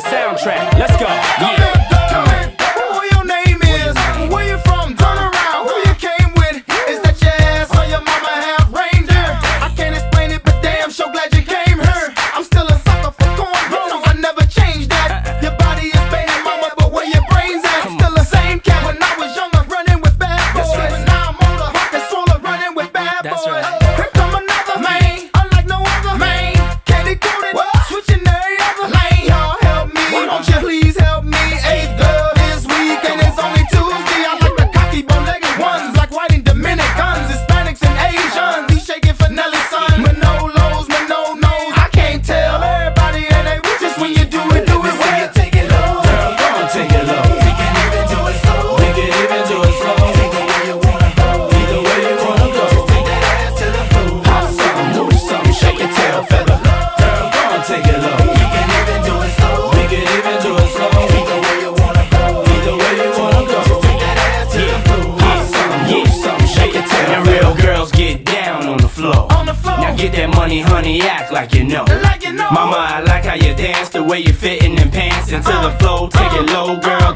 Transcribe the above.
the soundtrack. Let's go. Yeah. money, honey, act like you know. Like you know. Mama, I like how you dance, the way you fit in them pants. Until uh, the flow, take uh, it low, girl,